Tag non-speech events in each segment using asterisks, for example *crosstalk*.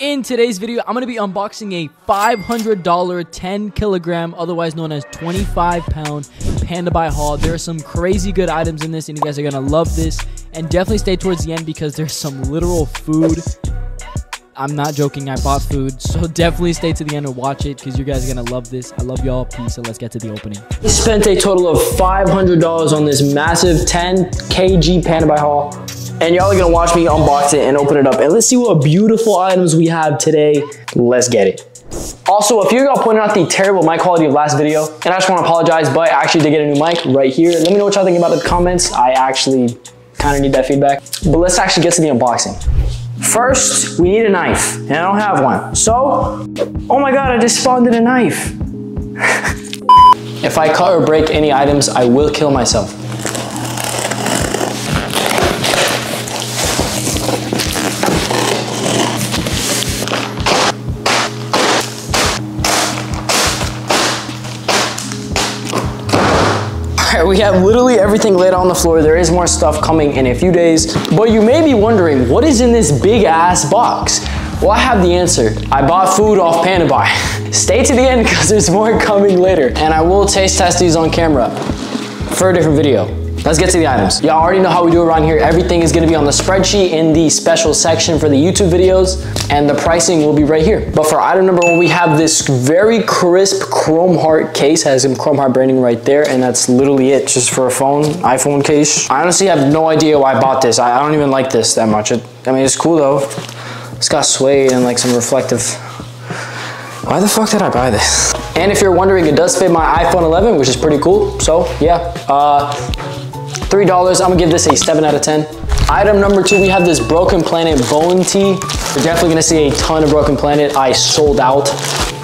In today's video, I'm going to be unboxing a $500 10 kilogram, otherwise known as 25 pound Panda Buy haul. There are some crazy good items in this and you guys are going to love this. And definitely stay towards the end because there's some literal food. I'm not joking, I bought food. So *laughs* definitely stay to the end and watch it because you guys are going to love this. I love y'all. Peace. And let's get to the opening. Spent a total of $500 on this massive 10 kg Panda Buy haul and y'all are gonna watch me unbox it and open it up. And let's see what beautiful items we have today. Let's get it. Also, a if y'all pointed out the terrible mic quality of last video, and I just wanna apologize, but I actually did get a new mic right here. Let me know what y'all think about in the comments. I actually kinda need that feedback. But let's actually get to the unboxing. First, we need a knife, and I don't have one. So, oh my God, I just spawned in a knife. *laughs* if I cut or break any items, I will kill myself. We have literally everything laid on the floor. There is more stuff coming in a few days, but you may be wondering, what is in this big ass box? Well, I have the answer. I bought food off Panda Buy. *laughs* Stay to the end because there's more coming later. And I will taste test these on camera for a different video. Let's get to the items. Y'all already know how we do around here. Everything is gonna be on the spreadsheet in the special section for the YouTube videos, and the pricing will be right here. But for item number one, we have this very crisp Chrome Heart case, has some Chrome Heart branding right there, and that's literally it, just for a phone, iPhone case. I honestly have no idea why I bought this. I, I don't even like this that much. It, I mean, it's cool though. It's got suede and like some reflective why the fuck did I buy this? And if you're wondering, it does fit my iPhone 11, which is pretty cool. So yeah, uh, $3, I'm gonna give this a seven out of 10. Item number two, we have this Broken Planet bone tee. You're definitely gonna see a ton of Broken Planet. I sold out.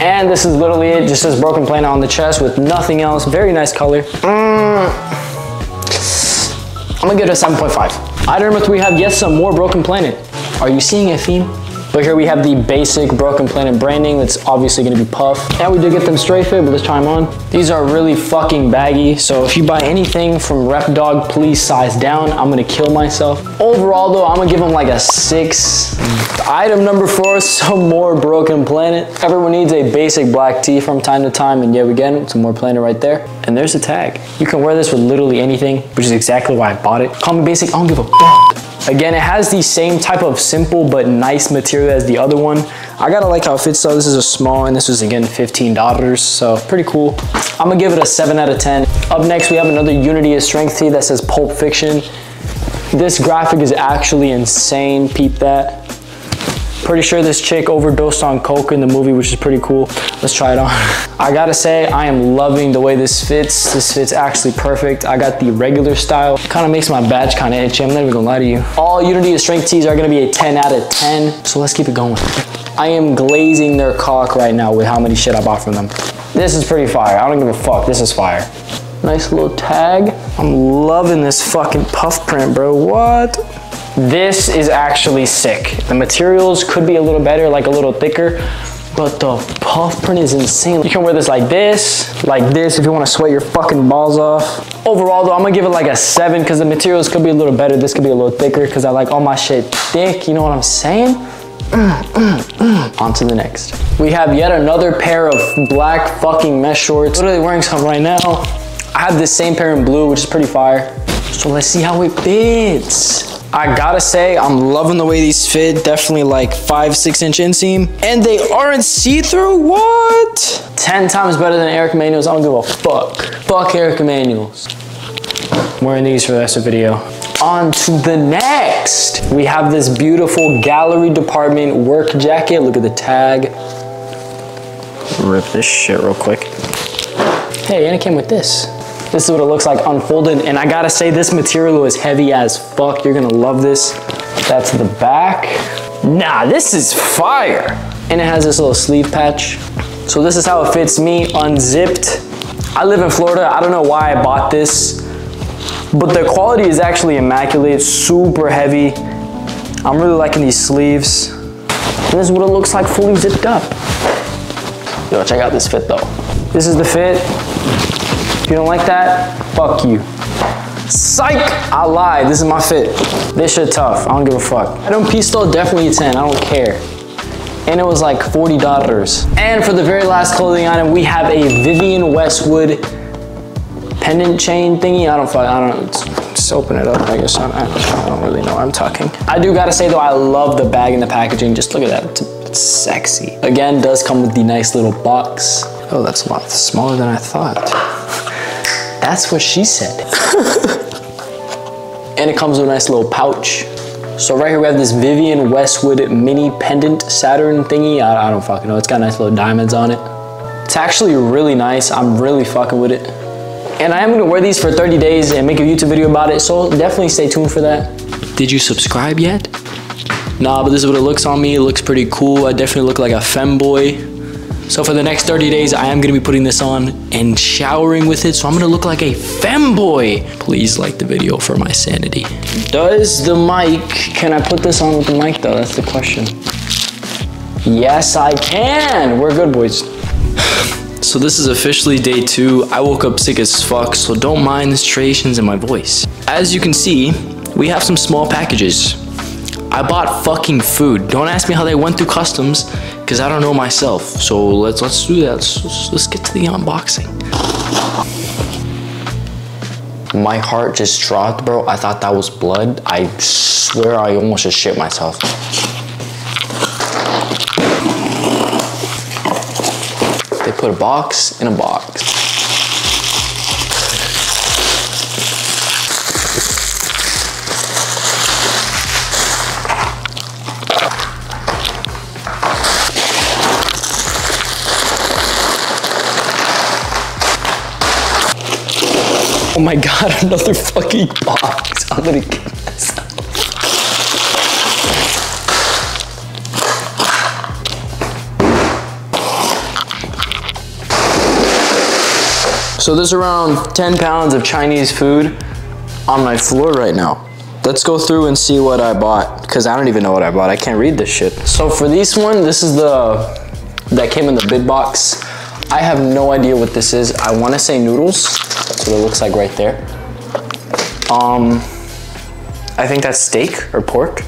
And this is literally it, just says Broken Planet on the chest with nothing else. Very nice color. Mm. I'm gonna give it a 7.5. Item number three, we have yet some more Broken Planet. Are you seeing a theme? But here we have the basic Broken Planet branding that's obviously gonna be puff. And we did get them straight fit, but let's try them on. These are really fucking baggy. So if you buy anything from Rep Dog, please size down. I'm gonna kill myself. Overall though, I'm gonna give them like a six. Item number four, *laughs* some more Broken Planet. Everyone needs a basic black tee from time to time. And yet again, some more Planet right there. And there's a tag. You can wear this with literally anything, which is exactly why I bought it. Call me basic, I don't give a fuck. Again, it has the same type of simple but nice material as the other one. I gotta like how it fits though. This is a small and this was again $15, so pretty cool. I'm gonna give it a seven out of 10. Up next, we have another Unity of Strength tee that says Pulp Fiction. This graphic is actually insane, peep that. Pretty sure this chick overdosed on coke in the movie, which is pretty cool. Let's try it on. *laughs* I gotta say, I am loving the way this fits. This fits actually perfect. I got the regular style. Kind of makes my badge kind of itchy. I'm not even gonna lie to you. All Unity of Strength tees are gonna be a 10 out of 10. So let's keep it going. I am glazing their cock right now with how many shit I bought from them. This is pretty fire. I don't give a fuck. This is fire. Nice little tag. I'm loving this fucking puff print, bro. What? This is actually sick. The materials could be a little better, like a little thicker, but the puff print is insane. You can wear this like this, like this if you wanna sweat your fucking balls off. Overall though, I'm gonna give it like a seven because the materials could be a little better. This could be a little thicker because I like all my shit thick, you know what I'm saying? Mm, mm, mm. On to the next. We have yet another pair of black fucking mesh shorts. Literally wearing some right now. I have this same pair in blue, which is pretty fire. So let's see how it fits. I gotta say, I'm loving the way these fit. Definitely like five, six inch inseam. And they aren't see-through, what? 10 times better than Eric Emanuel's. I don't give a fuck. Fuck Eric Emanuel's. Wearing these for the rest of the video. On to the next. We have this beautiful gallery department work jacket. Look at the tag. Rip this shit real quick. Hey, and it came with this. This is what it looks like unfolded. And I gotta say, this material is heavy as fuck. You're gonna love this. That's the back. Nah, this is fire. And it has this little sleeve patch. So this is how it fits me, unzipped. I live in Florida. I don't know why I bought this, but the quality is actually immaculate, super heavy. I'm really liking these sleeves. This is what it looks like fully zipped up. Yo, check out this fit though. This is the fit you don't like that, fuck you. Psych! I lied, this is my fit. This shit tough, I don't give a fuck. I don't pistol, definitely a 10, I don't care. and it was like $40. And for the very last clothing item, we have a Vivienne Westwood pendant chain thingy. I don't, I don't, just open it up, I guess. I don't, I don't really know I'm talking. I do gotta say though, I love the bag and the packaging. Just look at that, it's, it's sexy. Again, does come with the nice little box. Oh, that's a lot smaller than I thought. That's what she said. *laughs* and it comes with a nice little pouch. So right here we have this Vivienne Westwood mini pendant Saturn thingy. I, I don't fucking know. It's got nice little diamonds on it. It's actually really nice. I'm really fucking with it. And I am gonna wear these for 30 days and make a YouTube video about it. So definitely stay tuned for that. Did you subscribe yet? Nah, but this is what it looks on me. It looks pretty cool. I definitely look like a femboy. So for the next 30 days, I am gonna be putting this on and showering with it, so I'm gonna look like a femboy. Please like the video for my sanity. Does the mic, can I put this on with the mic though? That's the question. Yes, I can. We're good, boys. *sighs* So this is officially day two. I woke up sick as fuck, so don't mind the striations in my voice. As you can see, we have some small packages. I bought fucking food. Don't ask me how they went through customs, because I don't know myself. So let's let's do that. Let's, let's get to the unboxing. My heart just dropped, bro. I thought that was blood. I swear I almost just shit myself. They put a box in a box. Oh my god, *laughs* another fucking box. I'm gonna kill myself. So there's around 10 pounds of Chinese food on my floor right now. Let's go through and see what I bought, because I don't even know what I bought. I can't read this shit. So for this one, this is the, that came in the bid box. I have no idea what this is. I wanna say noodles. That's what it looks like right there. Um, I think that's steak or pork.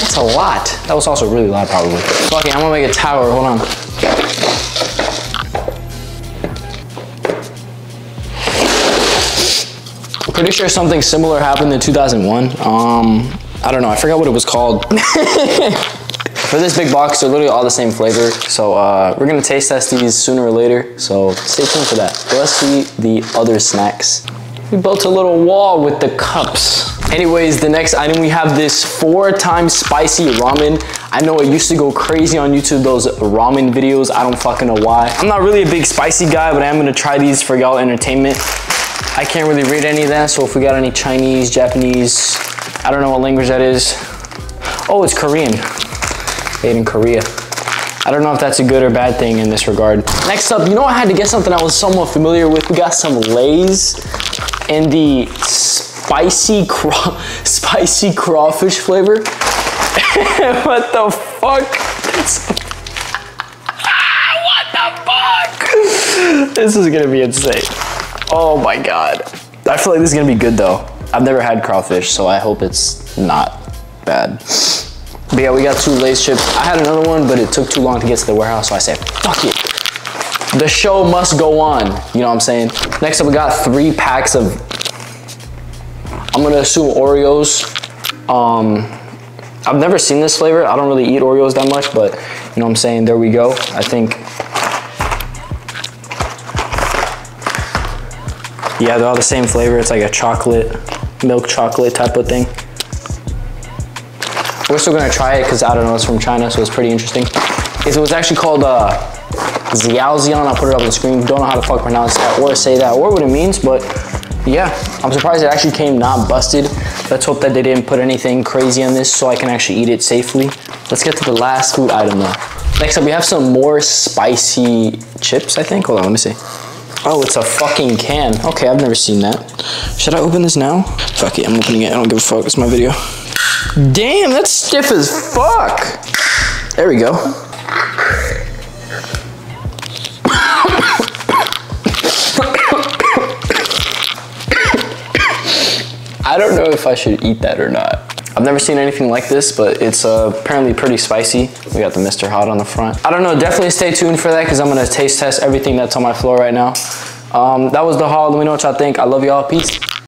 That's a lot. That was also really loud probably. Fuck it, I'm gonna make a tower, hold on. Pretty sure something similar happened in 2001. Um, I don't know, I forgot what it was called. *laughs* For this big box, they're literally all the same flavor. So uh, we're gonna taste test these sooner or later. So stay tuned for that. But let's see the other snacks. We built a little wall with the cups. Anyways, the next item, we have this four times spicy ramen. I know it used to go crazy on YouTube, those ramen videos. I don't fucking know why. I'm not really a big spicy guy, but I am gonna try these for y'all entertainment. I can't really read any of that, so if we got any Chinese, Japanese, I don't know what language that is. Oh, it's Korean. Made in Korea. I don't know if that's a good or bad thing in this regard. Next up, you know I had to get something I was somewhat familiar with. We got some Lay's in the spicy craw *laughs* spicy crawfish flavor. *laughs* what the fuck? Ah, what the fuck? *laughs* This is gonna be insane. Oh my god. I feel like this is gonna be good though. I've never had crawfish, so I hope it's not bad. But yeah, we got two Lay's chips. I had another one, but it took too long to get to the warehouse, so I said, fuck it. The show must go on. You know what I'm saying? Next up, we got three packs of, I'm gonna assume Oreos. Um, I've never seen this flavor. I don't really eat Oreos that much, but you know what I'm saying? There we go. I think Yeah, they're all the same flavor. It's like a chocolate, milk chocolate type of thing. We're still gonna try it because I don't know, it's from China, so it's pretty interesting. It was actually called uh, Xiaoxian. I'll put it up on the screen. Don't know how to fuck pronounce that or say that or what it means, but yeah, I'm surprised it actually came not busted. Let's hope that they didn't put anything crazy on this so I can actually eat it safely. Let's get to the last food item though. Next up, we have some more spicy chips, I think. Hold on, let me see. Oh, it's a fucking can. Okay, I've never seen that. Should I open this now? Fuck it, I'm opening it. I don't give a fuck. It's my video. Damn, that's stiff as fuck. There we go. *coughs* I don't know if I should eat that or not. I've never seen anything like this, but it's uh, apparently pretty spicy. We got the Mr. Hot on the front. I don't know, definitely stay tuned for that because I'm gonna taste test everything that's on my floor right now. Um, that was the haul. Let me know what y'all think. I love y'all. Peace.